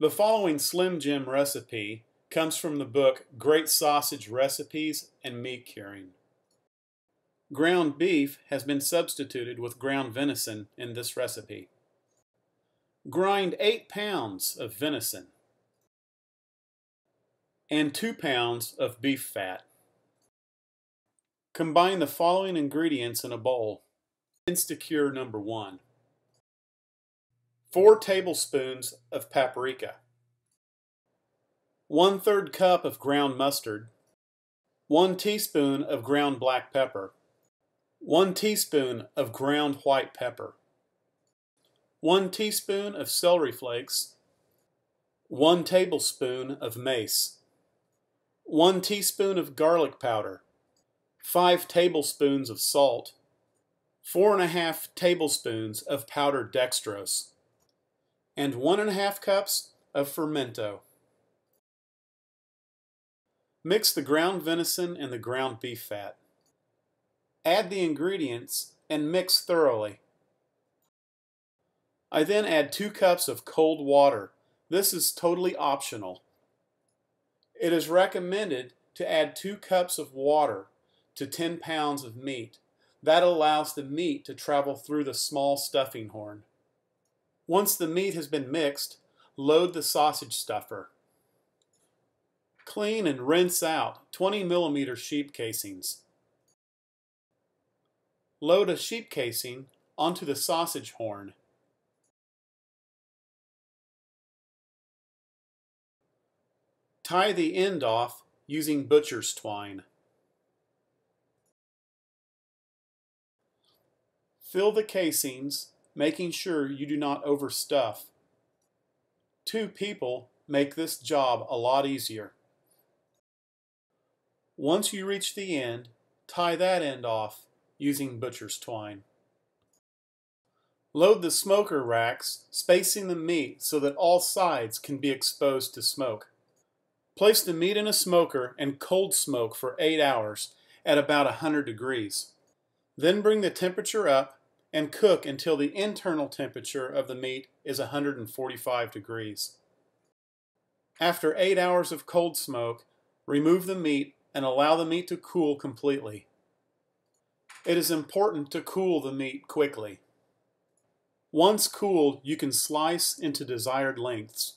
The following Slim Jim recipe comes from the book Great Sausage Recipes and Meat Curing. Ground beef has been substituted with ground venison in this recipe. Grind 8 pounds of venison and 2 pounds of beef fat. Combine the following ingredients in a bowl. Instacure number 1. 4 tablespoons of paprika, 1 third cup of ground mustard, 1 teaspoon of ground black pepper, 1 teaspoon of ground white pepper, 1 teaspoon of celery flakes, 1 tablespoon of mace, 1 teaspoon of garlic powder, 5 tablespoons of salt, 4 and a half tablespoons of powdered dextrose, and one and a half cups of fermento. Mix the ground venison and the ground beef fat. Add the ingredients and mix thoroughly. I then add two cups of cold water. This is totally optional. It is recommended to add two cups of water to 10 pounds of meat. That allows the meat to travel through the small stuffing horn. Once the meat has been mixed, load the sausage stuffer. Clean and rinse out 20 millimeter sheep casings. Load a sheep casing onto the sausage horn. Tie the end off using butcher's twine. Fill the casings making sure you do not overstuff. Two people make this job a lot easier. Once you reach the end, tie that end off using butcher's twine. Load the smoker racks, spacing the meat so that all sides can be exposed to smoke. Place the meat in a smoker and cold smoke for 8 hours at about 100 degrees. Then bring the temperature up and cook until the internal temperature of the meat is 145 degrees. After 8 hours of cold smoke, remove the meat and allow the meat to cool completely. It is important to cool the meat quickly. Once cooled, you can slice into desired lengths.